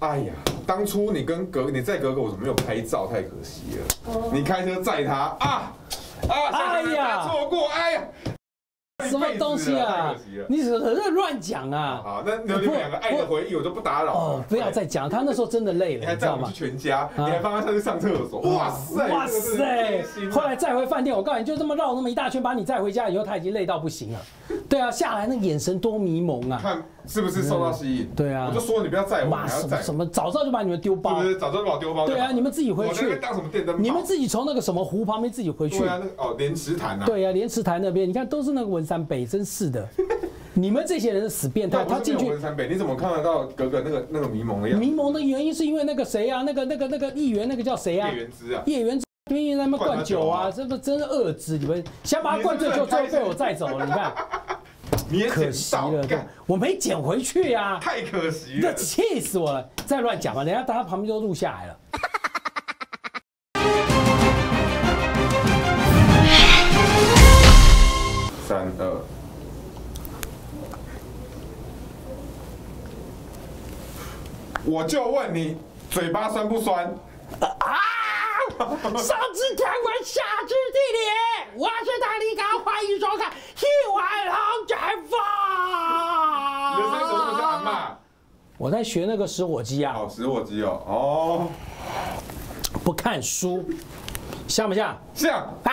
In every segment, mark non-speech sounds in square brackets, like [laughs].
哎呀，当初你跟格你在格格，我怎么没有拍照？太可惜了。你开车载他啊啊！哎呀错过，哎呀，什么东西啊？你怎乱讲啊？好，那那你们两个爱的回忆，我就不打扰。哦，不要再讲，他那时候真的累了，你还知道吗载我们？全家，你还帮他上去上厕所。哇塞，哇塞后来再回饭店，我告诉你，就这么绕那么一大圈，把你载回家以后，他已经累到不行了。对啊，下来那个眼神多迷蒙啊！看是不是受到吸引？对啊我就说你不要载我，你妈还要载，什么什么，早知道就把你们丢是包不。是？早就把我丢包。对啊，你们自己回去当什么电灯泡？你们自己从那个什么湖旁边自己回去对。啊，那个哦莲池潭啊。对啊、莲池潭那边，你看都是那个文山北，真是的。[laughs] 你们这些人是死变态，他他进进去山北，你怎么看得到格格那个那个迷蒙的样子？迷蒙的原因是因为那个谁啊，那个那个那个议员，那个叫谁啊叶？元之啊，叶元之边缘在那边灌酒啊，这不真是恶之！你们想把他灌醉就，最后被我载走了，你看，[laughs] 你也可惜了，我没捡回去呀、太可惜这了。气死我了！再乱讲吧，人家大家旁边都录下来了。三二，我就问你，嘴巴酸不酸？啊！上知天文，下知地理，我是大力刚，欢迎收看《新外郎战你的声音怎么那么像阿法》。妈？我在学那个石火鸡啊，哦，食火鸡哦，哦，不看书，像不像？像，啊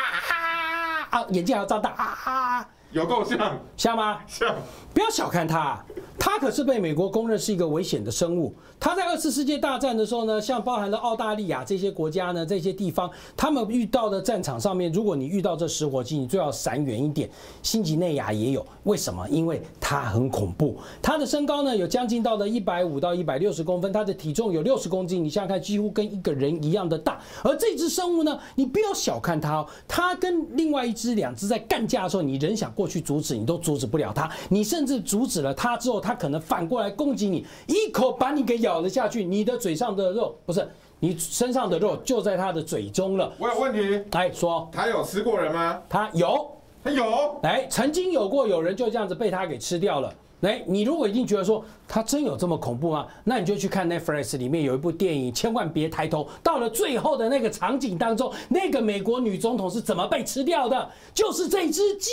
啊！眼睛还要张大啊！有够像，像吗？像。不要小看它，它可是被美国公认是一个危险的生物。它在二次世界大战的时候呢，像包含了澳大利亚这些国家呢，这些地方，他们遇到的战场上面，如果你遇到这石火鸡，你最好闪远一点。新几内亚也有，为什么？因为它很恐怖。它的身高呢有将近到了一百五到一百六十公分，它的体重有六十公斤，你想想看，几乎跟一个人一样的大。而这只生物呢，你不要小看它哦，它跟另外一只、两只在干架的时候，你人想过去阻止，你都阻止不了他。你甚至阻止了他之后，他可能反过来攻击你，一口把你给咬了下去，你的嘴上的肉不是你身上的肉就在他的嘴中了。我有问题，来说，他有吃过人吗？他有，他有。来，曾经有过有人就这样子被他给吃掉了。来，你如果已经觉得说它真有这么恐怖吗？那你就去看 Netflix 里面有一部电影，千万别抬头。到了最后的那个场景当中，那个美国女总统是怎么被吃掉的？就是这只鸡。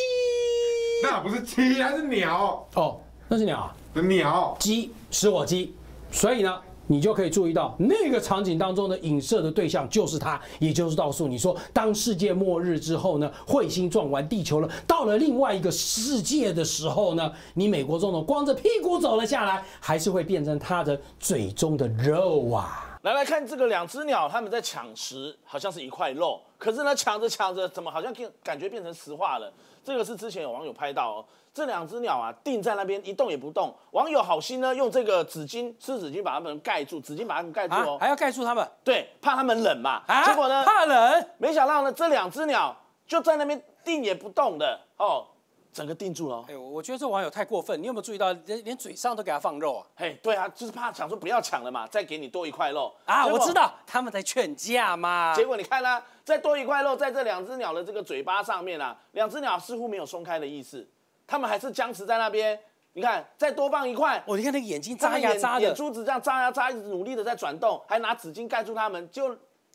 那不是鸡，那是鸟哦，那是鸟啊，的鸟。鸡，食我鸡。所以呢，你就可以注意到那个场景当中的影射的对象就是他，也就是告诉你说，当世界末日之后呢，彗星撞完地球了，到了另外一个世界的时候呢，你美国总统光着屁股走了下来，还是会变成他的嘴中的肉啊。来来看这个两只鸟，它们在抢食，好像是一块肉，可是呢，抢着抢着，怎么好像变感觉变成石化了？这个是之前有网友拍到哦，这两只鸟啊定在那边一动也不动，网友好心呢用这个纸巾湿纸巾把它们盖住，纸巾把它们盖住哦，还要盖住它们对，怕它们冷嘛。结果呢，怕冷。没想到呢，这两只鸟就在那边定也不动的哦，整个定住了哦。哎，我觉得这网友太过分，你有没有注意到，连连嘴上都给他放肉啊？嘿，对啊，就是怕想说不要抢了嘛，再给你多一块肉啊，我知道他们在劝架嘛。结果你看啦、再多一块肉在这两只鸟的这个嘴巴上面啊，两只鸟似乎没有松开的意思，它们还是僵持在那边。你看，再多放一块，哦，你看那个眼睛眨呀眨的眼，珠子这样眨呀眨，一直努力的在转动，还拿纸巾盖住他们，就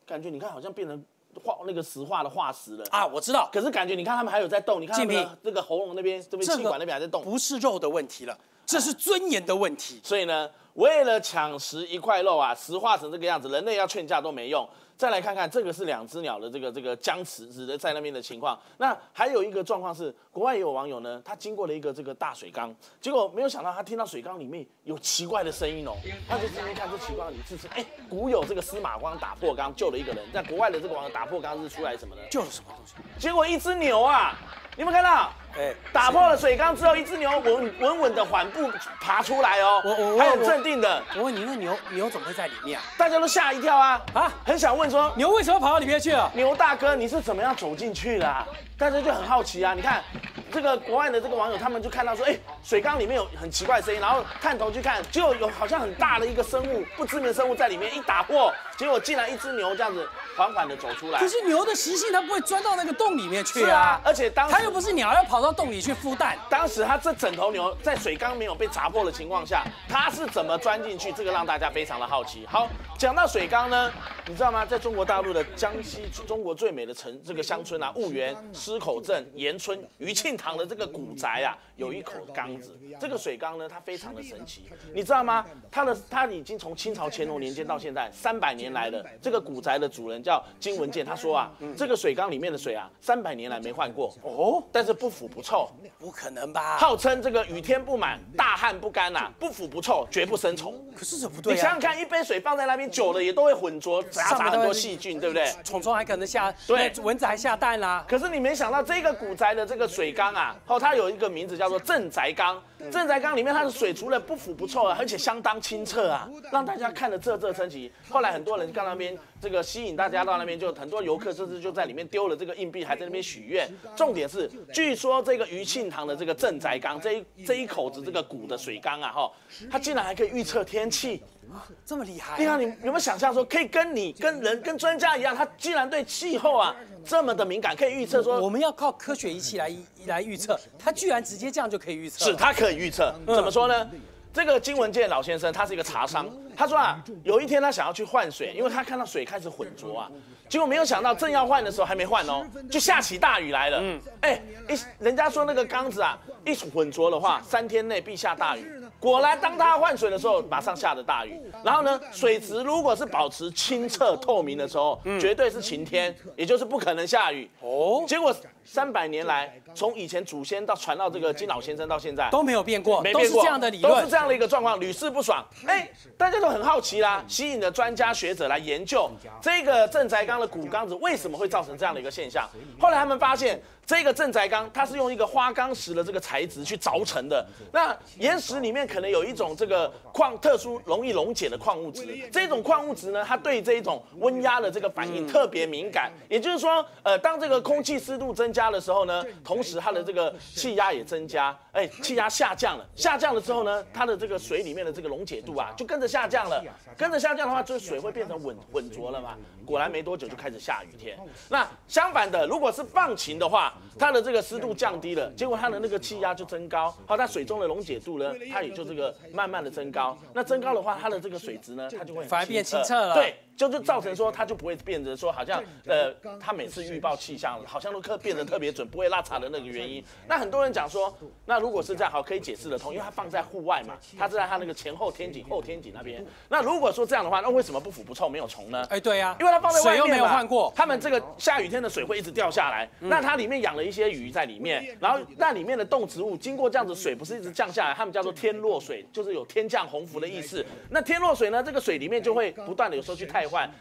感觉你看好像变成化那个石化的化石了。啊，我知道，可是感觉你看他们还有在动，你看它们建的这个喉咙那边、这边气管那边还在动。不是肉的问题了，这是尊严的问题。所以呢，为了抢食一块肉啊，石化成这个样子，人类要劝架都没用。再来看看这个是两只鸟的这个这个僵持指的在那边的情况。那还有一个状况是，国外也有网友呢，他经过了一个这个大水缸，结果没有想到他听到水缸里面有奇怪的声音哦，他就进去看这奇怪的是是哎，古有这个司马光打破缸救了一个人，在国外的这个网友打破缸是出来什么呢？就是什么东西？结果一只牛啊，你有没有看到？哎，打破了水缸之后，一只牛稳稳稳的缓步爬出来哦，我我我还很镇定的，我问你，那牛牛怎么会在里面啊？大家都吓一跳啊啊啊！很想问说，牛为什么跑到里面去了？牛大哥你是怎么样走进去的、啊？大家就很好奇啊。你看这个国外的这个网友，他们就看到说，哎，水缸里面有很奇怪的声音，然后探头去看，就有好像很大的一个生物，不知名的生物在里面，一打破，结果竟然一只牛这样子缓缓的走出来可。是牛的习性，它不会钻到那个洞里面去是啊啊，。而且当时它又不是鸟，要跑到洞里去孵蛋。当时他这整头牛在水缸没有被砸破的情况下，它是怎么钻进去？这个让大家非常的好奇。好，讲到水缸呢，你知道吗？在中国大陆的江西，中国最美的城这个乡村啊，婺源狮口镇盐村余庆堂的这个古宅啊，有一口缸子。这个水缸呢，它非常的神奇，你知道吗？它的它已经从清朝乾隆年间到现在三百年来了。这个古宅的主人叫金文健，他说啊，这个水缸里面的水啊，三百年来没换过哦，但是不腐不臭，不可能吧？号称这个雨天不满，大旱不干呐，不腐不臭，绝不生虫。可是这不对啊！你想想看，一杯水放在那边久了，也都会混浊，杂杂很多细菌，对不对？虫虫还可能下，对，蚊子还下蛋啦。可是你没想到，这个古宅的这个水缸啊，哦，它有一个名字叫做镇宅缸。镇宅缸里面它的水除了不腐不臭啊，而且相当清澈啊，让大家看得啧啧称奇。后来很多人到那边，这个吸引大家到那边，就很多游客甚至就在里面丢了这个硬币，还在那边许愿。重点是，据说这个余庆堂的这个镇宅缸，这一这一口子这个古的水缸啊，哈，它竟然还可以预测天气。这么厉害！对啊，你有没有想象说，可以跟你、跟人、跟专家一样，他竟然对气候啊这么的敏感，可以预测说，我们要靠科学仪器来来预测，他居然直接这样就可以预测。是他可以预测，怎么说呢？这个金文健老先生，他是一个茶商，他说啊，有一天他想要去换水，因为他看到水开始浑浊啊，结果没有想到正要换的时候还没换哦，就下起大雨来了。嗯，哎，一人家说那个缸子啊，一浑浊的话，三天内必下大雨。果然，当他换水的时候，马上下的大雨。然后呢，水池如果是保持清澈透明的时候，绝对是晴天，也就是不可能下雨。哦，结果三百年来，从以前祖先到传到这个金老先生到现在都没有变过，没变过这样的理论，都是这样的一个状况，屡试不爽。哎，大家都很好奇啦，吸引了专家学者来研究这个镇宅缸的古缸子为什么会造成这样的一个现象。后来他们发现。这个镇宅缸，它是用一个花岗石的这个材质去凿成的。那岩石里面可能有一种这个矿特殊容易溶解的矿物质，这种矿物质呢，它对这一种温压的这个反应特别敏感。也就是说，呃，当这个空气湿度增加的时候呢，同时它的这个气压也增加，哎，气压下降了，下降了之后呢，它的这个水里面的这个溶解度啊，就跟着下降了。跟着下降的话，这水会变成稳浑浊了嘛？果然没多久就开始下雨天。那相反的，如果是放晴的话，它的这个湿度降低了，结果它的那个气压就增高，好，它水中的溶解度呢，它也就这个慢慢的增高。那增高的话，它的这个水质呢，它就会反而变清澈了。对。就是造成说，它就不会变得说，好像呃，他每次预报气象，好像都可变得特别准，不会拉差的那个原因。那很多人讲说，那如果是这样，好，可以解释得通，因为它放在户外嘛，它是在它那个前后天井、后天井那边。那如果说这样的话，那为什么不腐不臭没有虫呢？哎，对呀，因为它放在外面水又没有换过，他们这个下雨天的水会一直掉下来，那它里面养了一些鱼在里面，然后那里面的动植物经过这样子水不是一直降下来，他们叫做天落水，就是有天降洪福的意思。那天落水呢，这个水里面就会不断的有时候去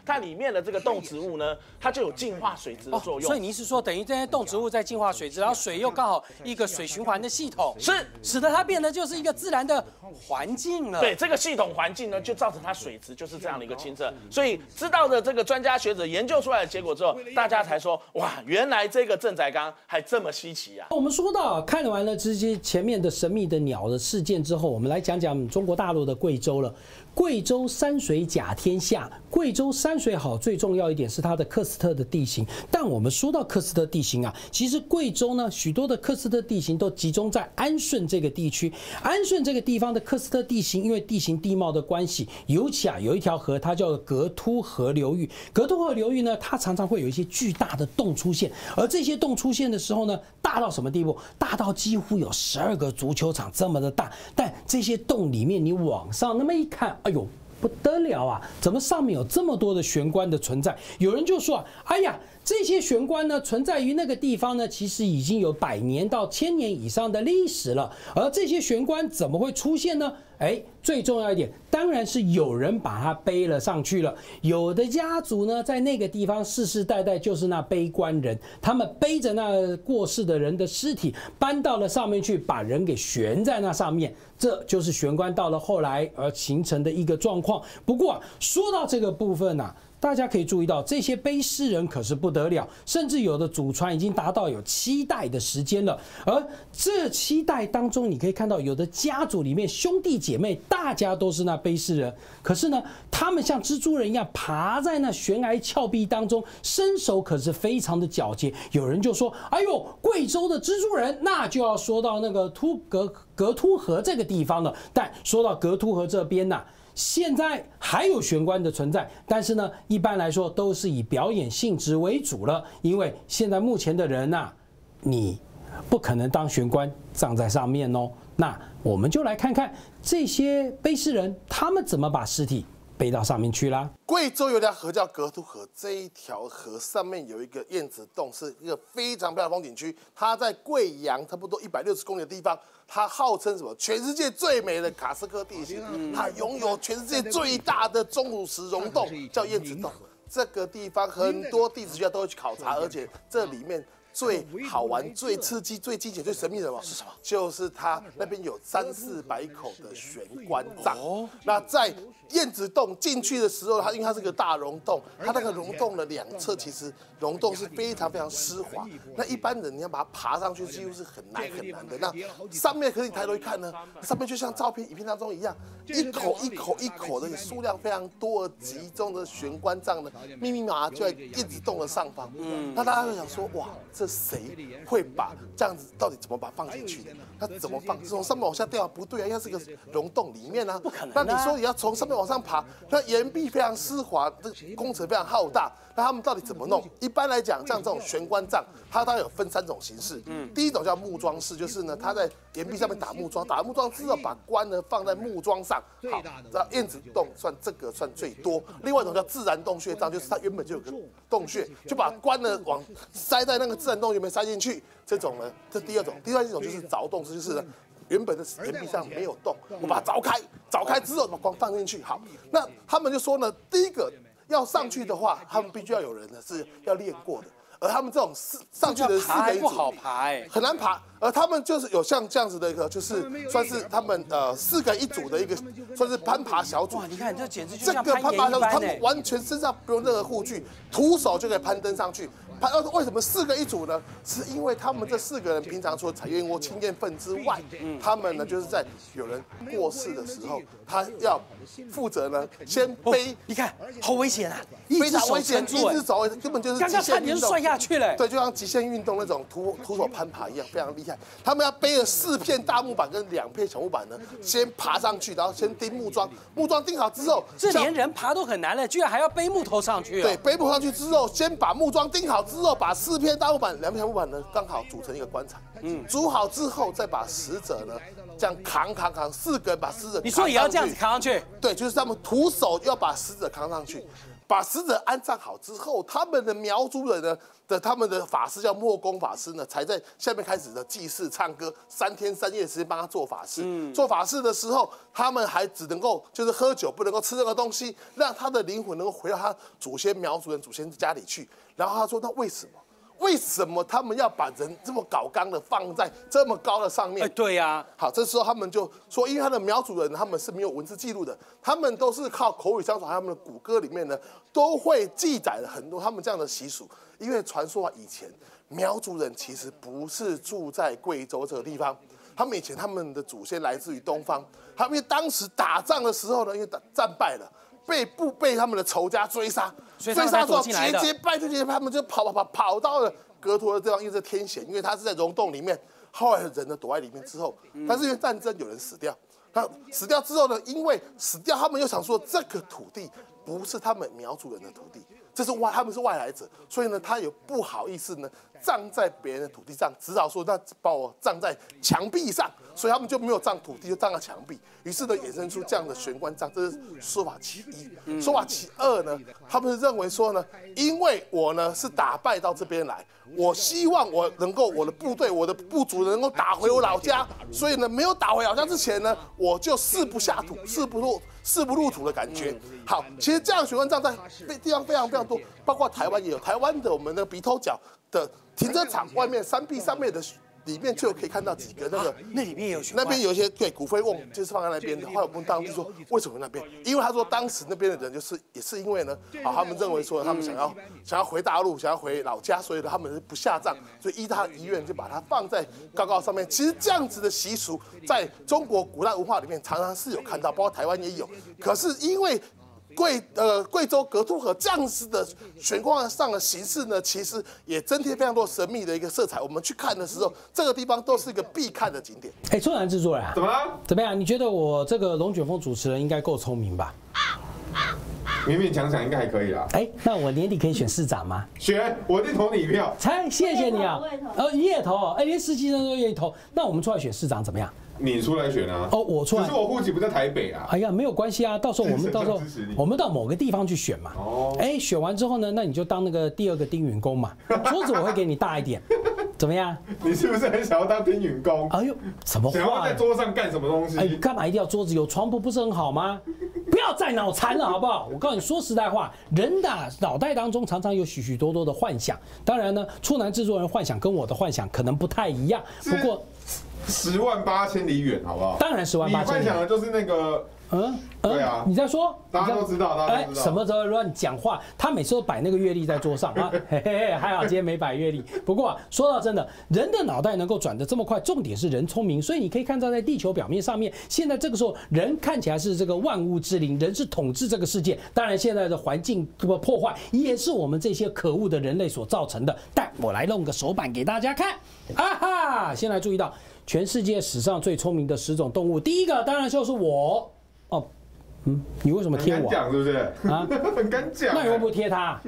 它里面。的这个动植物呢，它就有净化水质的作用。所以你是说，等于这些动植物在净化水质，然后水又刚好一个水循环的系统，是使得它变得就是一个自然的环境了。对，这个系统环境呢，就造成它水质就是这样的一个清澈。所以知道的这个专家学者研究出来的结果之后，大家才说哇，原来这个正宅缸还这么稀奇啊！我们说到看完了这些前面的神秘的鸟的事件之后，我们来讲讲中国大陆的贵州了。贵州山水甲天下，贵州山水好，最重要一点是它的喀斯特的地形。但我们说到喀斯特地形啊，其实贵州呢许多的喀斯特地形都集中在安顺这个地区。安顺这个地方的喀斯特地形，因为地形地貌的关系，尤其啊有一条河，它叫格凸河流域。格凸河流域呢，它常常会有一些巨大的洞出现，而这些洞出现的时候呢，大到什么地步？大到几乎有十二个足球场这么的大。但这些洞里面，你往上那么一看。哎呦，不得了啊！怎么上面有这么多的玄关的存在？有人就说啊，哎呀，这些玄关呢，存在于那个地方呢，其实已经有百年到千年以上的历史了。而这些玄关怎么会出现呢？哎，最重要一点，当然是有人把它背了上去了。有的家族呢，在那个地方世世代代就是那悲观人，他们背着那过世的人的尸体搬到了上面去，把人给悬在那上面，这就是玄关到了后来而形成的一个状况。不过说到这个部分呢。大家可以注意到，这些背尸人可是不得了，甚至有的祖传已经达到有七代的时间了。而这七代当中，你可以看到，有的家族里面兄弟姐妹大。家都是那卑视人。可是呢，他们像蜘蛛人一样爬在那悬崖峭壁当中，身手可是非常的矫捷。有人就说：“哎呦，贵州的蜘蛛人，那就要说到那个突格格突河这个地方了。”但说到格突河这边呢？现在还有玄关的存在，但是呢，一般来说都是以表演性质为主了。因为现在目前的人呐，你不可能当玄关葬在上面哦。那我们就来看看这些背尸人，他们怎么把尸体。背到上面去啦。贵州有条河叫格凸河，这一条河上面有一个燕子洞，是一个非常漂亮的风景区。它在贵阳差不多一百六十公里的地方，它号称什么？全世界最美的卡斯克地形，它拥有全世界最大的钟乳石溶洞，叫燕子洞。这个地方很多地质学家都会去考察，而且这里面。最好玩、最刺激、最惊险、最神秘的什么？是什么？就是它那边有三四百口的玄关藏。那在燕子洞进去的时候，它因为它是个大溶洞，它那个溶洞的两侧其实溶洞是非常非常湿滑。那一般人你要把它爬上去，几乎是很难很难的。那上面可以抬头一看呢，上面就像照片影片当中一样，一口一口一口的数量非常多、集中的玄关藏呢，密密麻麻就在燕子洞的上方。嗯，那大家就想说，哇，这。谁会把这样子到底怎么把它放进去的？他怎么放？从上面往下掉？不对啊，应该是个溶洞里面啊。不可能。那你说你要从上面往上爬，那岩壁非常湿滑，这工程非常浩大。那他们到底怎么弄？一般来讲，像这种玄关杖，它大概有分三种形式。嗯，第一种叫木桩式，就是呢，它在岩壁上面打木桩，打木桩之后把棺呢放在木桩上。好，那燕子洞算这个算最多。另外一种叫自然洞穴杖，就是它原本就有个洞穴，就把棺呢往塞在那个自然洞里面塞进去。这种呢，这第二种。第三种就是凿洞式，就是呢原本的岩壁上没有洞，我把它凿开，凿开之后把棺放进去。好，那他们就说呢，第一个。要上去的话，他们必须要有人呢是要练过的，而他们这种四上去的四个一组，不好爬，很难爬。而他们就是有像这样子的一个，就是算是他们呃四个一组的一个，算是攀爬小组。哇，你看这简直就这个攀爬小组，他们完全身上不用任何护具，徒手就可以攀登上去。攀为什么四个一组呢？是因为他们这四个人平常除了采燕窝清验粪之外，他们呢就是在有人过世的时候，他要负责呢先背。你看，好危险啊！非常危险，一只手根本就是极限运动，摔下去了。对，就像极限运动那种徒徒手攀爬一样，非常厉害。他们要背了四片大木板跟两片小木板呢，先爬上去，然后先钉木桩，木桩钉好之后，这连人爬都很难了，居然还要背木头上去。对，背木上去之后，先把木桩钉好之后，把四片大木板、两片木板呢，刚好组成一个棺材。嗯，煮好之后，再把死者呢，这样扛扛扛，四个人把死者。你说也要这样子扛上去？对，就是他们徒手要把死者扛上去。把死者安葬好之后，他们的苗族人呢的他们的法师叫莫公法师呢，才在下面开始的祭祀、唱歌，三天三夜时间帮他做法事。做法事的时候，他们还只能够就是喝酒，不能够吃任何东西，让他的灵魂能够回到他祖先苗族人祖先家里去。然后他说：“那为什么？”为什么他们要把人这么搞刚的放在这么高的上面？哎，对呀。好，这时候他们就说，因为他的苗族人他们是没有文字记录的，他们都是靠口语相传，他们的古歌里面呢都会记载了很多他们这样的习俗。因为传说啊，以前苗族人其实不是住在贵州这个地方，他们以前他们的祖先来自于东方，他们当时打仗的时候呢，因为打战败了。被不被他们的仇家追杀，追杀之后节节败退，节节他们就跑跑跑跑到了格托的地方，因为是天险，因为他是在溶洞里面，后来人呢躲在里面之后，但是因为战争有人死掉，他死掉之后呢，因为死掉，他们又想说这个土地不是他们苗族人的土地，这是外他们是外来者，所以呢，他也不好意思呢葬在别人的土地上，只好说那把我葬在墙壁上。所以他们就没有葬土地，就葬了墙壁。于是呢，衍生出这样的玄关葬，这是说法其一。说法其二呢，他们是认为说呢，因为我呢是打败到这边来，我希望我能够我的部队、我的部族能够打回我老家，所以呢，没有打回老家之前呢，我就誓不下土、誓不入、誓不入土的感觉。好，其实这样询问账在地方非常非常多，包括台湾也有。台湾的我们的鼻头角的停车场外面山壁上面的。里面就可以看到几个那个。那里面有雪那边有一些对骨灰瓮，就是放在那边的。后来我们当时说，为什么那边？因为他说当时那边的人就是也是因为呢，啊，他们认为说他们想要想要回大陆，想要回老家，所以呢他们是不下葬，所以依他遗愿就把它放在高高上面。其实这样子的习俗在中国古代文化里面常常是有看到，包括台湾也有。可是因为贵呃贵州格凸河这样子的悬挂上的形式呢，其实也增添非常多神秘的一个色彩。我们去看的时候，这个地方都是一个必看的景点。哎，春兰制作人啊怎，么了？怎么样？你觉得我这个龙卷风主持人应该够聪明吧？勉勉强强应该还可以啦。哎，那我年底可以选市长吗？选，我一定投你一票。才，谢谢你啊我也投我也。投呃，你也投哦，哎，连实习生都愿意投，那我们出来选市长怎么样？你出来选啊？哦，我出来可是。我户籍不在台北啊。哎呀，没有关系啊，[laughs] 到时候我们到时候我们到某个地方去选嘛。哦哎，选完之后呢，那你就当那个第二个丁允工嘛，桌子我会给你大一点，[laughs] 怎么样？你是不是很想要当丁允工？哎呦，什么想要话？在桌上干什么东西？哎，干嘛一定要桌子？有床铺不是很好吗？不要再脑残了，好不好？我告诉你说实在话，人的脑袋当中常常有许许多多的幻想。当然呢，处男制作人幻想跟我的幻想可能不太一样，不过十万八千里远，好不好？当然十万八千里你幻想的就是那个，嗯，对啊你在说？大家都知道，大家哎都，知道。什么时候乱讲话？他每次都摆那个阅历在桌上啊，[laughs] 嘿嘿嘿，还好今天没摆阅历。不过啊说到真的，人的脑袋能够转得这么快，重点是人聪明，所以你可以看到在地球表面上面，现在这个时候人看起来是这个万物之灵，人是统治这个世界。当然，现在的环境这么破坏也是我们这些可恶的人类所造成的。但我来弄个手板给大家看，啊哈！先来注意到全世界史上最聪明的十种动物，第一个当然就是我哦。嗯，你为什么很贴我讲是不是？啊很敢讲。那你会不会贴他？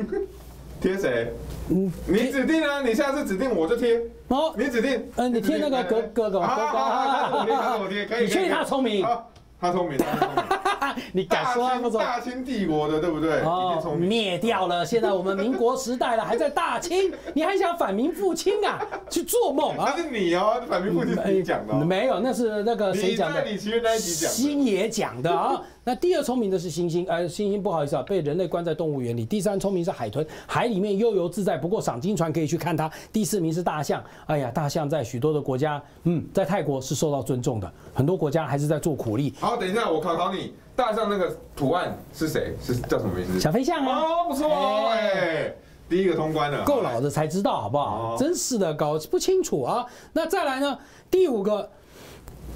贴谁？嗯，你指定啊，你下次指定我就贴。哦，你指定。嗯你贴那个哥哥哥好好好好，我贴，我贴，可以。你确定他聪明？好他聪明，他聪明。[laughs] 你敢说他不聪明？大清帝国的，对不对？一定聪明。灭掉了！[laughs] 现在我们民国时代了，还在大清，[laughs] 你还想反民复清啊？去做梦啊那！是你哦，反面父亲是你讲的哦。没有，那是那个谁讲的在？李奇源那一集讲的。星爷讲的啊。那第二聪明的是猩猩，呃，猩猩不好意思啊，被人类关在动物园里。第三聪明是海豚，海里面悠游自在，不过赏金船可以去看它。第四名是大象，哎呀，大象在许多的国家，嗯，在泰国是受到尊重的，很多国家还是在做苦力。好，等一下，我考考你，大象那个图案是谁？是叫什么名字？小飞象啊，哦，不错哦，哎，第一个通关了。够老的才知道好不好哦？真是的，搞不清楚啊。那再来呢？第五个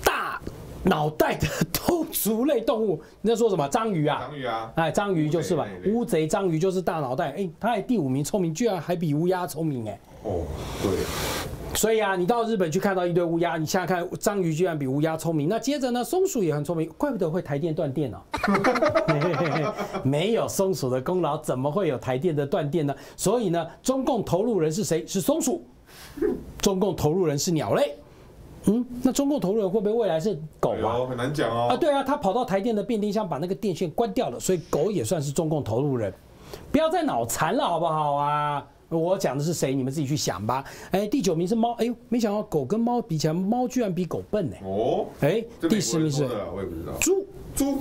大脑袋的动足类动物，你在说什么？章鱼啊？章鱼啊，哎，章鱼就是吧乌贼？章鱼就是大脑袋。哎，它还第五名聪明，居然还比乌鸦聪明哎。哦，对，所以啊，你到日本去看到一堆乌鸦，你想想看，章鱼居然比乌鸦聪明。那接着呢，松鼠也很聪明，怪不得会台电断电哦。[laughs] 没有松鼠的功劳，怎么会有台电的断电呢？所以呢，中共投入人是谁？是松鼠。中共投入人是鸟类。嗯，那中共投入人会不会未来是狗啊？哎很难讲啊，哦。对啊，他跑到台电的变电箱把那个电线关掉了，所以狗也算是中共投入人。不要再脑残了，好不好啊？我讲的是谁，你们自己去想吧。哎，第九名是猫，哎呦，没想到狗跟猫比起来，猫居然比狗笨呢。哦，哎，第十名是。猪，猪，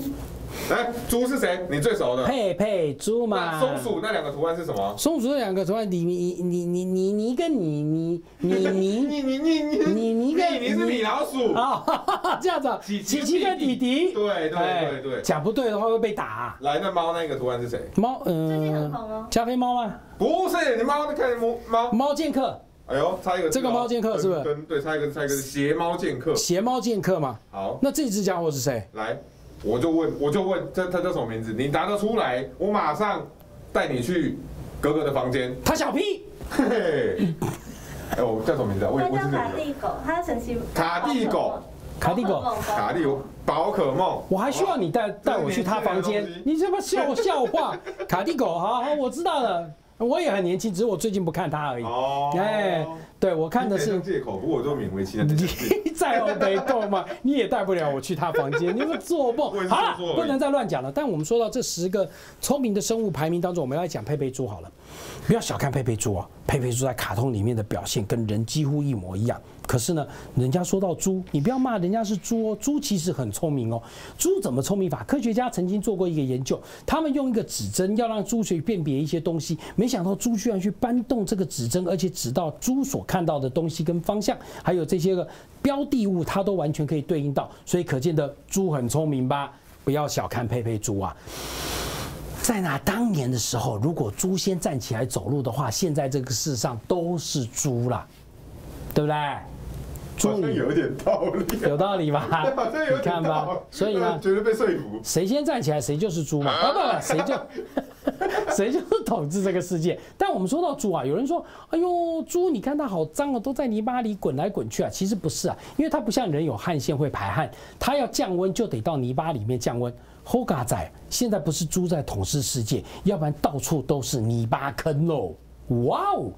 来，猪是谁？你最熟的。佩佩猪嘛。松鼠那两个图案是什么？松鼠那两个图案，你你你你你你跟你你你你 [laughs] 你你你你你你跟你是米老鼠。啊，这样子啊，琪琪琪跟弟弟。对对哎对对。讲不对的话会被打啊。来，那猫那个图案是谁？猫，最近很嗯红哦，加菲猫吗？不是，你猫在看猫猫。猫剑客，哎呦，差一个。这个猫剑客是不是跟对，差一个，差一个是邪猫剑客。邪猫剑客嘛。好，那这只家伙是谁？来，我就问，我就问，这他叫什么名字？你答得出来，我马上带你去哥哥的房间。他小屁。嘿嘿。哎，我叫什么名字啊？我也它叫我是那个卡蒂狗，它是神奇卡蒂狗，卡蒂狗卡利宝可梦。我还需要你带带我去他房间你这么笑笑话？[laughs] 卡蒂狗，好好，我知道了。我也很年轻，只是我最近不看他而已。哦，哎，对我看的是借口，不过我就勉为其难的讲。你在欧北够嘛？你也带不了我去他房间，你们做梦好了不能再乱讲了。但我们说到这十个聪明的生物排名当中，我们来讲佩佩猪好了。不要小看佩佩猪啊，佩佩猪在卡通里面的表现跟人几乎一模一样。可是呢，人家说到猪，你不要骂人家是猪哦，猪其实很聪明哦。猪怎么聪明法？科学家曾经做过一个研究，他们用一个指针要让猪去辨别一些东西，没想到猪居然去搬动这个指针，而且指到猪所看到的东西跟方向，还有这些个标的物，它都完全可以对应到。所以可见的猪很聪明吧？不要小看佩佩猪啊。在那当年的时候，如果猪先站起来走路的话，现在这个世上都是猪了，对不对？好像有点道理，有道理吧？[laughs] 好像有你看吧，所以呢，觉得被说服。谁先站起来，谁就是猪嘛。啊不，谁就 [laughs] 谁就是统治这个世界。但我们说到猪啊，有人说，哎呦，猪你看它好脏啊，都在泥巴里滚来滚去啊。其实不是啊，因为它不像人有汗腺会排汗，它要降温就得到泥巴里面降温。h o g a 仔，现在不是猪在统治世界，要不然到处都是泥巴坑喽。哇哦！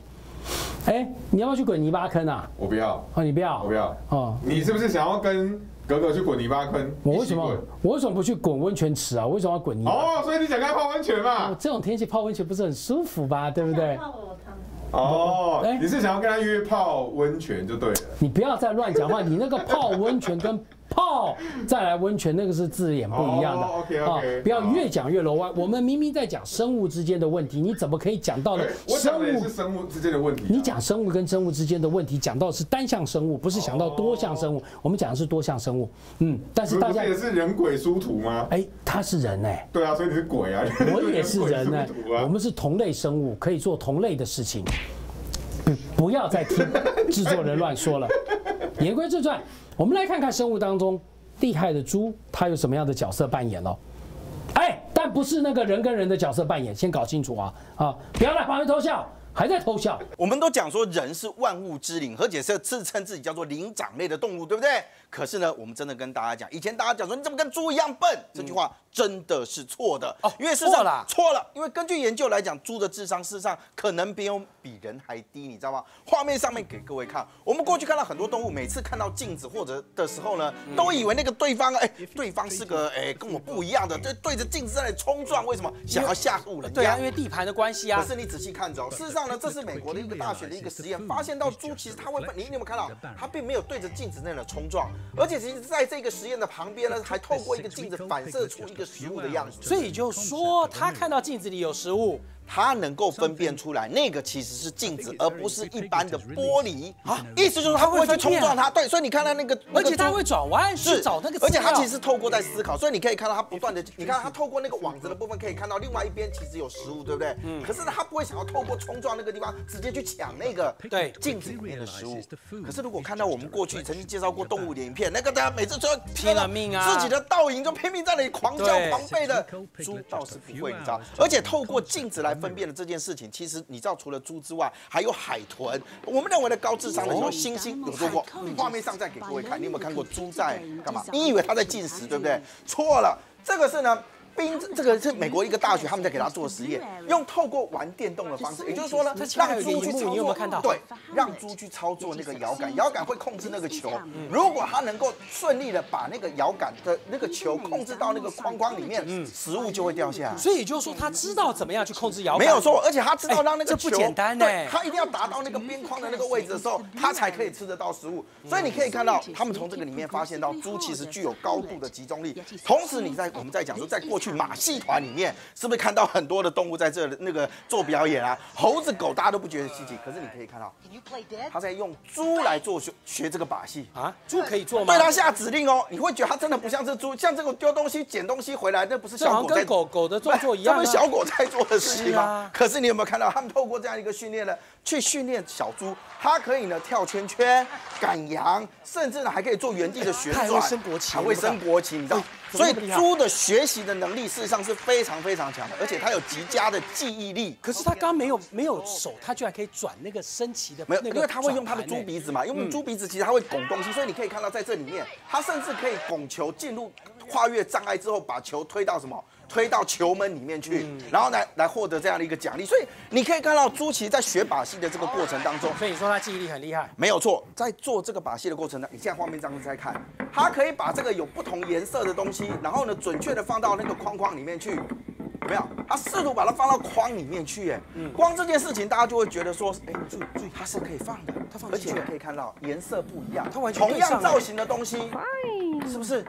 哎，你要不要去滚泥巴坑啊？我不要。哦，你不要。我不要。哦，你是不是想要跟哥哥去滚泥巴坑？我为什么？我为什么不去滚温泉池啊？我为什么要滚泥巴？哦，所以你想跟他泡温泉嘛？这种天气泡温泉不是很舒服吧？对不对？[laughs] 哦，哎你是想要跟他约泡温泉就对了。你不要再乱讲话，你那个泡温泉跟。泡再来温泉，那个是字眼不一样的啊！不要越讲越楼歪。我们明明在讲生物之间的问题，你怎么可以讲到了生物是生物之间的问题？你讲生物跟生物之间的问题，讲到是单向生物，不是想到多项生物。我们讲的是多项生物。嗯，但是大家也是人鬼殊途吗？哎，他是人哎。对啊，所以你是鬼啊！我也是人 [laughs] 呢。我们是同类生物，可以做同类的事情。不要再听制作人乱说了。言归正传。我们来看看生物当中厉害的猪，它有什么样的角色扮演喽？哎，但不是那个人跟人的角色扮演，先搞清楚啊啊！不要在旁边偷笑。还在偷笑。我们都讲说人是万物之灵，何解是自称自己叫做灵长类的动物，对不对？可是呢，我们真的跟大家讲，以前大家讲说你怎么跟猪一样笨，这句话真的是错的哦。因为错了，错了。因为根据研究来讲，猪的智商事实上可能比有比人还低，你知道吗？画面上面给各位看，我们过去看到很多动物，每次看到镜子或者的时候呢，都以为那个对方哎，对方是个哎跟我不一样的，对对着镜子在那里冲撞，为什么？想要吓唬人？对啊，因为地盘的关系啊。可是你仔细看着，事实上。这是美国的一个大学的一个实验，发现到猪其实它会，你你有没有看到，它并没有对着镜子那样冲撞，而且其实在这个实验的旁边呢，还透过一个镜子反射出一个食物的样子。所以就说，他看到镜子里有食物。它能够分辨出来，那个其实是镜子，而不是一般的玻璃啊。意思就是它会去冲撞它，对。所以你看到那个，而且它会转弯，是找那个。而且它其实透过在思考，所以你可以看到它不断的，你看它透过那个网子的部分，可以看到另外一边其实有食物，对不对？嗯。可是呢，它不会想要透过冲撞那个地方，直接去抢那个对镜子里面的食物。可是如果看到我们过去曾经介绍过动物的影片，那个大家每次都要拼了命啊，自己的倒影就拼命在那里狂叫狂吠的，猪倒是不会，你知道。而且透过镜子来分辨的这件事情。其实你知道，除了猪之外，还有海豚。我们认为的高智商的时候，猩猩有说过。画面上再给各位看，你有没有看过猪在干嘛？你以为它在进食，对不对？错了，这个是呢。冰这个是美国一个大学，他们在给他做实验，用透过玩电动的方式，也就是说呢，让猪去操作，对，让猪去操作那个摇杆，摇杆会控制那个球。如果它能够顺利的把那个摇杆的那个球控制到那个框框里面，食物就会掉下来。所以也就是说，他知道怎么样去控制摇杆，没有错，而且他知道让那个球，不简单呢，他一定要达到那个边框的那个位置的时候，他才可以吃得到食物。所以你可以看到，他们从这个里面发现到，猪其实具有高度的集中力。同时，你在我们在讲说，在过去马戏团里面是不是看到很多的动物在这那个做表演啊？猴子、狗大家都不觉得稀奇，可是你可以看到，他在用猪来做学学这个把戏啊？猪可以做吗？对他下指令哦，你会觉得他真的不像是猪，像这个丢东西、捡东西回来，那不是小狗在狗狗的动作一样，这不是小狗在做的事情吗？可是你有没有看到，他们透过这样一个训练呢，去训练小猪，它可以呢跳圈圈、赶羊，甚至呢还可以做原地的旋转，还会升国旗，还会升国旗，你知道？所以猪的学习的能力事实上是非常非常强的，而且它有极佳的记忆力。可是它刚没有没有手，它居然可以转那个升旗的，没有，因为它会用它的猪鼻子嘛，因为猪鼻子其实它会拱东西，所以你可以看到在这里面，它甚至可以拱球进入跨越障碍之后，把球推到什么？推到球门里面去，然后来来获得这样的一个奖励。所以你可以看到朱奇在学把戏的这个过程当中，所以你说他记忆力很厉害，没有错。在做这个把戏的过程呢，你现在画面这样在看，他可以把这个有不同颜色的东西，然后呢准确的放到那个框框里面去。有没有？他试图把它放到框里面去，哎，光这件事情大家就会觉得说，哎，注意注意，它是可以放的，它放而且你可以看到颜色不一样，它完全同样造型的东西，是不是？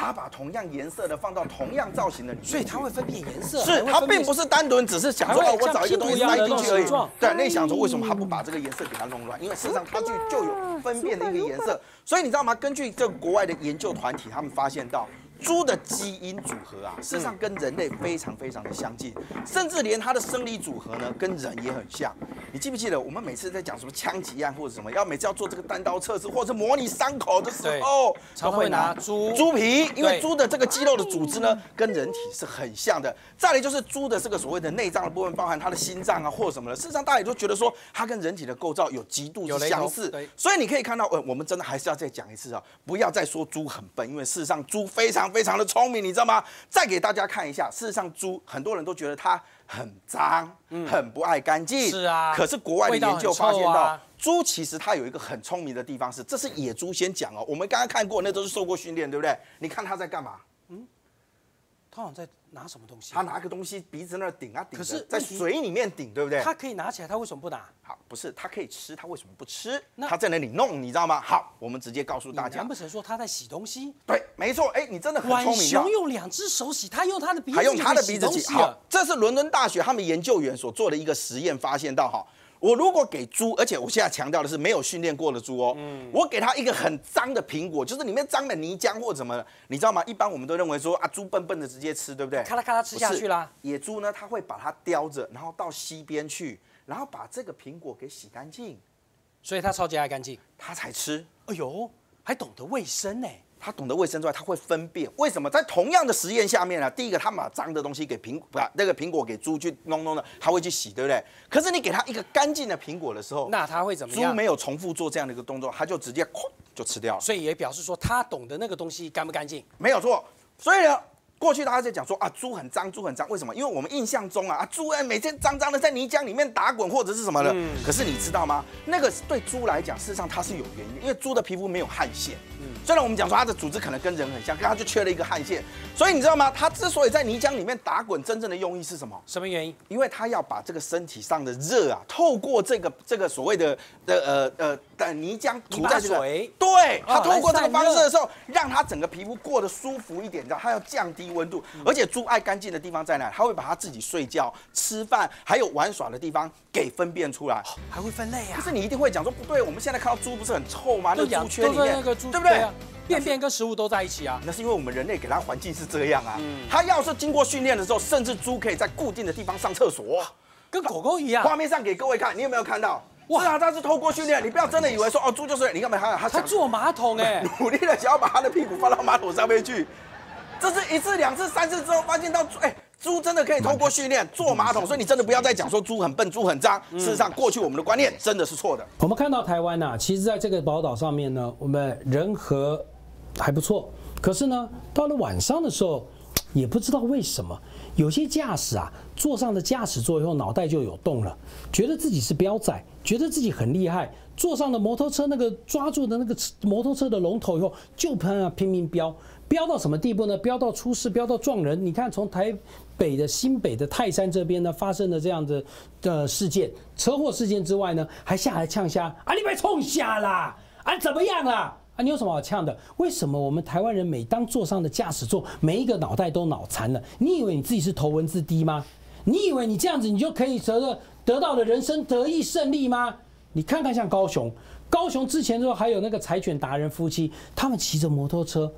他把同样颜色的放到同样造型的里面，所以它会分辨颜色，是，它并不是单独只是想说哦，我找一个东西塞进去而已。对，那想说为什么他不把这个颜色给它弄乱？因为事实上它就就有分辨的一个颜色。所以你知道吗？根据这个国外的研究团体，他们发现到。猪的基因组合啊，事实上跟人类非常非常的相近，甚至连它的生理组合呢，跟人也很像。你记不记得我们每次在讲什么枪击案或者什么，要每次要做这个单刀测试或者模拟伤口的时候，常会拿猪猪皮，因为猪的这个肌肉的组织呢，跟人体是很像的。再来就是猪的这个所谓的内脏的部分，包含它的心脏啊或者什么的，事实上大家也都觉得说，它跟人体的构造有极度有雷同之相似对。所以你可以看到，呃，我们真的还是要再讲一次啊，不要再说猪很笨，因为事实上猪非常非常的聪明，你知道吗？再给大家看一下，事实上猪很多人都觉得它很脏，很不爱干净。是啊可是国外的研究发现到啊。猪其实它有一个很聪明的地方是，这是野猪先讲哦。我们刚刚看过，那都是受过训练，对不对？你看它在干嘛？嗯它好像在拿什么东西他？拿个东西鼻子那儿顶啊顶着，可是在水里面顶，对不对？他可以拿起来，他为什么不拿？好，不是他可以吃，他为什么不吃？那他在那里弄，你知道吗？好，我们直接告诉大家难不，成说他在洗东西？对，没错，哎，你真的很聪明浣熊。用两只手洗，他用他的鼻子还用他的鼻子洗。好这是伦敦大学他们研究员所做的一个实验，发现到哈，我如果给猪，而且我现在强调的是没有训练过的猪哦，我给它一个很脏的苹果，就是里面脏的泥浆或怎么的，你知道吗？一般我们都认为说啊，猪笨笨的直接吃，对不对？咔啦咔啦吃下去啦野猪呢，它会把它叼着，然后到溪边去，然后把这个苹果给洗干净，所以它超级爱干净。它才吃。哎呦，还懂得卫生呢。他懂得卫生之外，他会分辨为什么在同样的实验下面呢、第一个，他把脏的东西给苹把那个苹果给猪去弄弄的，他会去洗，对不对？可是你给他一个干净的苹果的时候，那他会怎么样？猪没有重复做这样的一个动作，他就直接哐就吃掉了，所以也表示说他懂得那个东西干不干净。没有错。所以呢。过去大家在讲说啊，猪很脏，猪很脏，为什么？因为我们印象中啊，啊猪哎每天脏脏的在泥浆里面打滚或者是什么的。可是你知道吗？那个对猪来讲，事实上它是有原因，因为猪的皮肤没有汗腺。虽然我们讲说它的组织可能跟人很像，可它就缺了一个汗腺。所以你知道吗？它之所以在泥浆里面打滚，真正的用意是什么？什么原因？因为它要把这个身体上的热啊，透过这个这个所谓的的呃呃的泥浆涂在水对，它哦透过这个方式的时候，让它整个皮肤过得舒服一点，你知道，它要降低温度。而且猪爱干净的地方在哪？它会把它自己睡觉、吃饭还有玩耍的地方给分辨出来。还会分类啊？可是你一定会讲说不对，我们现在看到猪不是很臭吗？那猪圈里面，对不对？啊？便便跟食物都在一起啊。那是因为我们人类给它环境是这样啊。嗯它要是经过训练的时候，甚至猪可以在固定的地方上厕所。跟狗狗一样。画面上给各位看，你有没有看到？哇是啊，它是透过训练，你不要真的以为说哦，猪就是你看没看到它它坐马桶哎、努力的想要把它的屁股放到马桶上面去，这是一次、两次、三次之后发现到猪，哎，猪真的可以透过训练坐马桶，所以你真的不要再讲说猪很笨、猪很脏。事实上，过去我们的观念真的是错的。我们看到台湾呐、其实在这个宝岛上面呢，我们人和还不错，可是呢，到了晚上的时候，也不知道为什么，有些驾驶啊，坐上了驾驶座以后，脑袋就有动了，觉得自己是标仔，觉得自己很厉害，坐上了摩托车那个抓住的那个摩托车的龙头以后，就喷啊拼命飙，飙到什么地步呢？飙到出事，飙到撞人。你看，从台北的新北的泰山这边呢，发生了这样的的事件，车祸事件之外呢，还下来呛虾啊，你被冲瞎啦，啊怎么样啊？你有什么好呛的？为什么我们台湾人每当坐上的驾驶座，每一个脑袋都脑残了？你以为你自己是头文字 D 吗？你以为你这样子你就可以得得到的人生得意胜利吗？你看看像高雄，高雄之前说还有那个柴犬达人夫妻，他们骑着摩托车。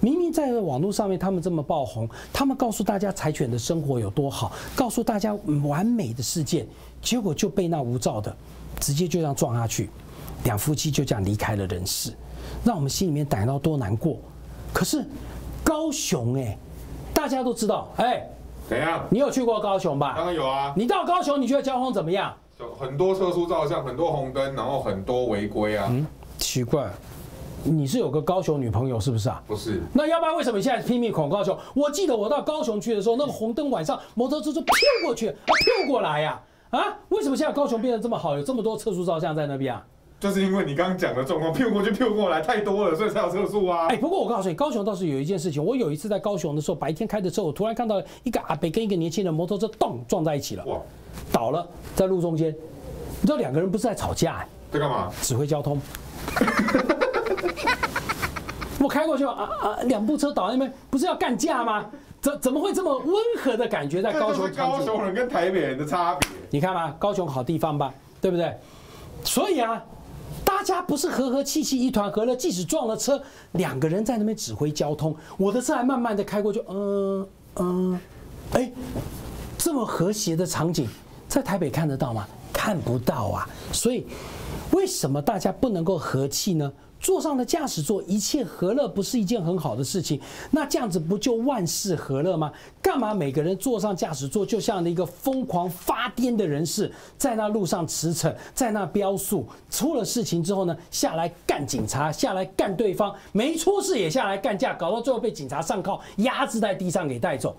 明明在网络上面他们这么爆红，他们告诉大家柴犬的生活有多好，告诉大家完美的世界，结果就被那无照的直接就这样撞下去，两夫妻就这样离开了人世，让我们心里面感到多难过。可是高雄哎、大家都知道哎、怎样？你有去过高雄吧？当然有啊，你到高雄，你觉得交通怎么样？很多特殊照相，很多红灯，然后很多违规啊。嗯奇怪，你是有个高雄女朋友是不是啊？不是，那要不然为什么你现在拼命恐高雄？我记得我到高雄去的时候，那个红灯晚上摩托车就飘过去，啊飘过来呀、啊！为什么现在高雄变得这么好，有这么多测速照相在那边啊？就是因为你刚刚讲的状况，骗过去骗过来太多了，所以才有车速啊。哎，不过我告诉你，高雄倒是有一件事情，我有一次在高雄的时候，白天开的时候，我突然看到一个阿北跟一个年轻人摩托车咚撞在一起了，哇，倒了在路中间。你知道两个人不是在吵架、哎在干嘛？指挥交通。[laughs] 我开过去啊啊，两部车倒在那边，不是要干架吗？怎怎么会这么温和的感觉在高雄？高雄人跟台北人的差别。你看吧，高雄好地方吧，对不对？所以啊，大家不是和和气气一团和乐，即使撞了车，两个人在那边指挥交通，我的车还慢慢的开过去，嗯嗯，哎，这么和谐的场景，在台北看得到吗？看不到啊。所以，为什么大家不能够和气呢？坐上了驾驶座，一切和乐不是一件很好的事情。那这样子不就万事和乐吗？干嘛每个人坐上驾驶座，就像一个疯狂发癫的人士，在那路上驰骋，在那飙速，出了事情之后呢，下来干警察，下来干对方，没出事也下来干架，搞到最后被警察上铐，压制在地上给带走。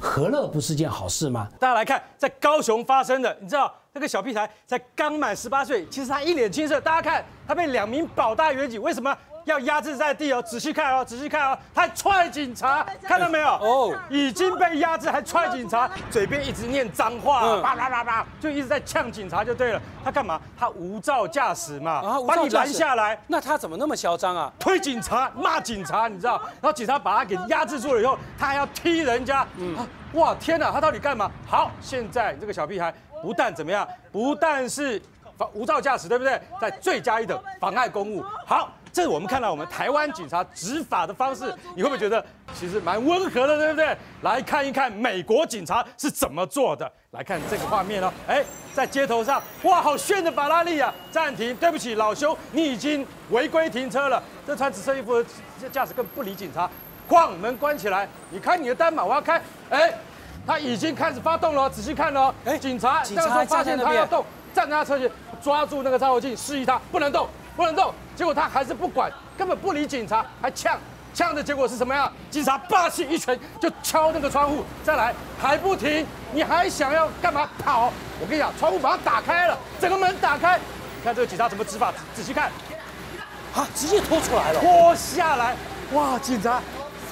和乐不是件好事吗？大家来看，在高雄发生的，你知道那个小屁孩才刚满十八岁，其实他一脸青涩。大家看，他被两名保大员警为什么要压制在地哦？仔细看哦，仔细看哦，他还踹警察，看到没有？哦哦，已经被压制还踹警察，嘴边一直念脏话，嗯叭叭叭叭，就一直在呛警察就对了。他干嘛？他无照驾驶嘛，啊无把你拦下来，那他怎么那么嚣张啊？推警察、骂警察，你知道？然后警察把他给压制住了以后，他还要踢人家。啊哇，天哪，他到底干嘛？好，现在这个小屁孩不但怎么样，不但是无照驾驶，对不对？在罪加一等，妨碍公务。好，这是我们看到我们台湾警察执法的方式，你会不会觉得其实蛮温和的，对不对？来看一看美国警察是怎么做的。来看这个画面哦，哎，在街头上，哇，好炫的法拉利啊！暂停，对不起，老兄，你已经违规停车了。这穿紫色衣服的驾驶更不理警察，咣，门关起来，你开你的单嘛，我要开。哎，他已经开始发动了哦，仔细看哦。哎，警察警察那个时候发现他要动，站在他车前，抓住那个照后镜，示意他不能动，不能动。结果他还是不管，根本不理警察，还呛。呛的结果是什么呀？警察霸气一拳就敲那个窗户，再来还不停，你还想要干嘛跑？我跟你讲，窗户把它打开了，整个门打开，你看这个警察怎么执法？仔仔细看，啊，直接拖出来了。拖下来，哇！警察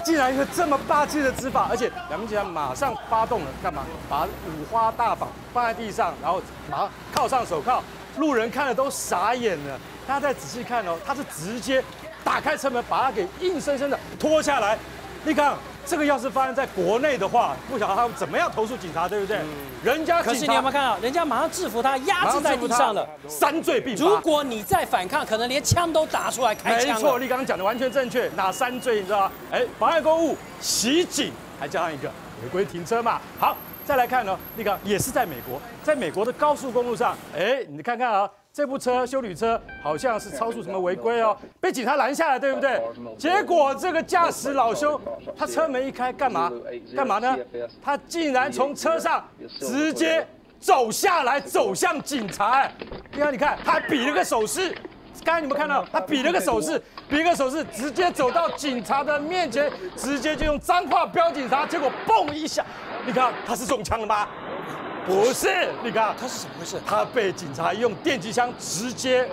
竟然有这么霸气的执法，而且两名警察马上发动了，干嘛？把五花大绑放在地上，然后马上铐上手铐，路人看了都傻眼了。大家再仔细看哦，他是直接打开车门，把他给硬生生的拖下来。你看，这个要是发生在国内的话，不晓得他们怎么样投诉警察，对不对？人家可是你有没有看到，人家马上制服他，压制在地上了。三罪并罚。如果你再反抗，可能连枪都打出来开枪没错。你刚刚讲的完全正确。哪三罪你知道吗？哎，妨碍公务、袭警，还加上一个违规停车嘛。好，再来看呢，那个也是在美国，在美国的高速公路上，哎，你看看啊，这部车修理车好像是超速什么违规哦，被警察拦下来，对不对？结果这个驾驶老兄，他车门一开，干嘛？干嘛呢？他竟然从车上直接走下来，走向警察。哎，你看，你看，他还比了个手势。刚才你们看到他比了个手势，比了个手势，直接走到警察的面前，直接就用脏话飙警察，结果嘣一下，你看他是中枪了吗？不是，你看他是怎么回事？他被警察用电击枪直接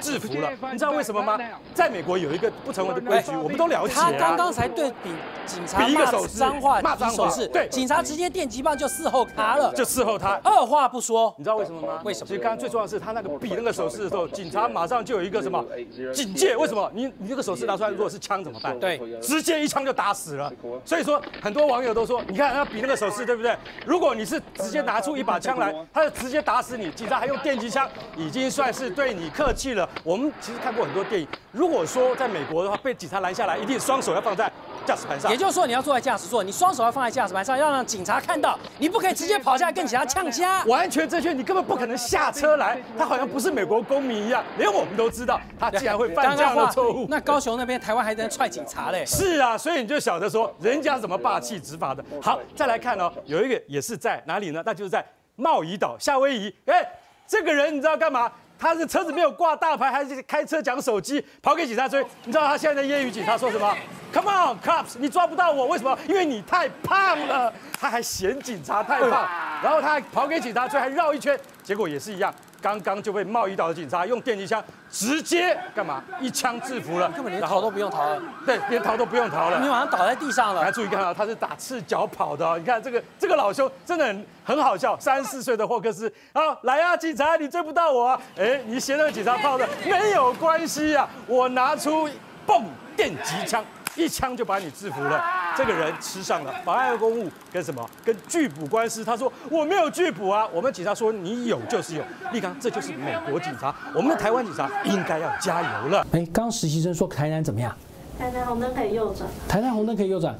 制服了。你知道为什么吗？在美国有一个不成文的规矩，我们都了解、啊。他刚刚才对比警察骂比一个手势脏话，骂脏手势，对警察直接电击棒就伺候他了，就伺候他。二话不说。你知道为什么吗？为什么其实刚刚最重要的是他那个比那个手势的时候，警察马上就有一个什么警戒？为什么？你你这个手势拿出来，如果是枪怎么办？对，直接一枪就打死了。所以说，很多网友都说，你看他比那个手势，对不对？如果你是直接拿出一把枪来，他就直接打死你，警察还用电击枪，已经算是对你客气了。我们其实看过很多电影，如果说在美国的话，被警察拦下来，一定双手要放在驾驶盘上也。就是说，你要坐在驾驶座，你双手要放在驾驶盘上，要让警察看到，你不可以直接跑下来跟警察呛家。完全正确，你根本不可能下车来，他好像不是美国公民一样，连我们都知道他竟然会犯这样的错误。那高雄那边台湾还能踹警察嘞？是啊，所以你就晓得说人家怎么霸气执法的。好，再来看哦，有一个也是在哪里呢？那就是在贸易岛夏威夷。哎，这个人你知道干嘛？他的车子没有挂大牌，还是开车讲手机，跑给警察追。你知道他现在在揶揄警察说什么？Come on, cops！你抓不到我，为什么？因为你太胖了。他还嫌警察太胖，然后他还跑给警察追，还绕一圈，结果也是一样。刚刚就被贸易岛的警察用电击枪直接干嘛？一枪制服了，根本连逃都不用逃了，对，连逃都不用逃了。你马上倒在地上了。来注意看啊，他是打赤脚跑的哦。你看这个这个老兄真的很很好笑，三十四岁的霍克斯，好来啊，警察你追不到我啊？哎，你嫌那个警察泡的没有关系啊，我拿出嘣电击枪。一枪就把你制服了，这个人吃上了妨碍公务跟什么？跟拒捕官司。他说我没有拒捕啊，我们警察说你有就是有。立刚，这就是美国警察，我们的台湾警察应该要加油了。哎，刚实习生说台南怎么样？台南红灯可以右转。台南红灯可以右转。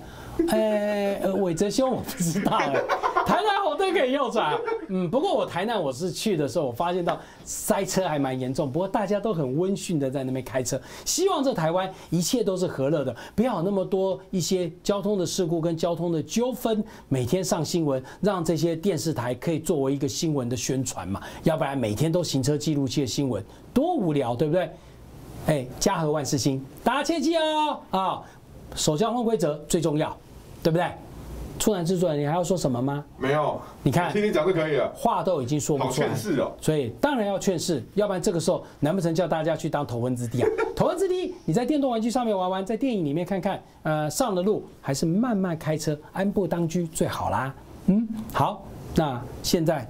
哎，伟哲兄，我不知道哎。[laughs] 台南都可以右转，嗯，不过我台南我是去的时候，我发现到塞车还蛮严重。不过大家都很温驯的在那边开车，希望这台湾一切都是和乐的，不要有那么多一些交通的事故跟交通的纠纷，每天上新闻，让这些电视台可以作为一个新闻的宣传嘛，要不然每天都行车记录器的新闻多无聊，对不对？哎，家和万事兴，大家切记哦啊，守交通规则最重要。对不对？出难制作人，你还要说什么吗？没有，你看，听你讲就可以了。话都已经说不出来，劝世哦。所以当然要劝世，要不然这个时候难不成叫大家去当头文字 D 啊？[laughs] 头文字 D，你在电动玩具上面玩玩，在电影里面看看，呃，上了路还是慢慢开车，安步当居最好啦。嗯，好，那现在。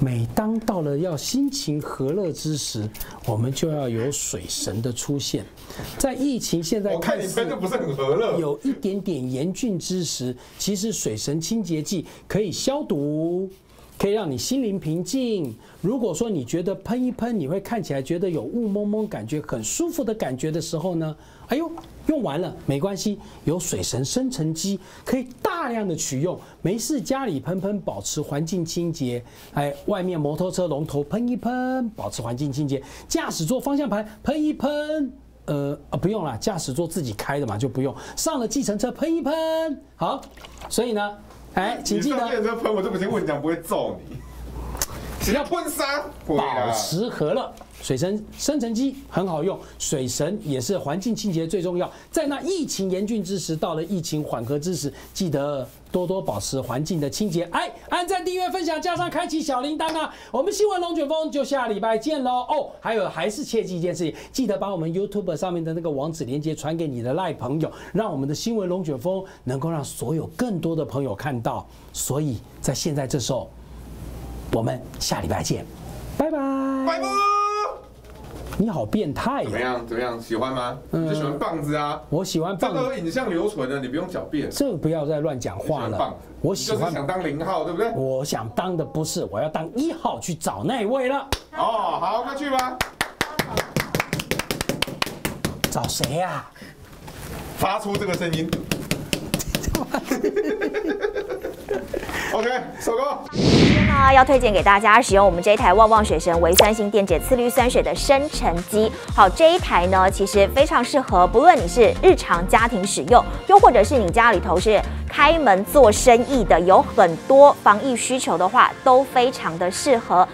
每当到了要心情和乐之时，我们就要有水神的出现。在疫情现在看你真的不是很和乐，有一点点严峻之时，其实水神清洁剂可以消毒，可以让你心灵平静。如果说你觉得喷一喷，你会看起来觉得有雾蒙蒙，感觉很舒服的感觉的时候呢？哎呦，用完了没关系，有水神生成机可以大量的取用，没事家里喷喷，保持环境清洁。哎，外面摩托车龙头喷一喷，保持环境清洁。驾驶座方向盘喷一喷，呃啊不用了，驾驶座自己开的嘛就不用。上了计程车喷一喷，好。所以呢，哎，请记得。上计程车喷，我就不信问讲不会揍你。只要喷杀，保持和乐。水神生成机很好用，水神也是环境清洁最重要。在那疫情严峻之时，到了疫情缓和之时，记得多多保持环境的清洁。哎，按赞、订阅、分享，加上开启小铃铛啊！我们新闻龙卷风就下礼拜见喽。哦，还有还是切记一件事情，记得把我们 YouTube 上面的那个网址连接传给你的赖朋友，让我们的新闻龙卷风能够让所有更多的朋友看到。所以在现在这时候，我们下礼拜见，拜拜，拜拜。你好变态！怎么样？怎么样？喜欢吗？就喜欢棒子啊！我喜欢棒子，影像留存的，你不用狡辩。这不要再乱讲话了。我喜欢想当零号，对不对？我想当的不是，我要当一号去找那位了。哦，好，快去吧。找谁呀？发出这个声音。[laughs] OK，收工。那，要推荐给大家使用我们这一台旺旺水神维酸性电解次氯酸水的生成机。好，这一台呢，其实非常适合，不论你是日常家庭使用，又或者是你家里头是开门做生意的，有很多防疫需求的话，都非常的适合。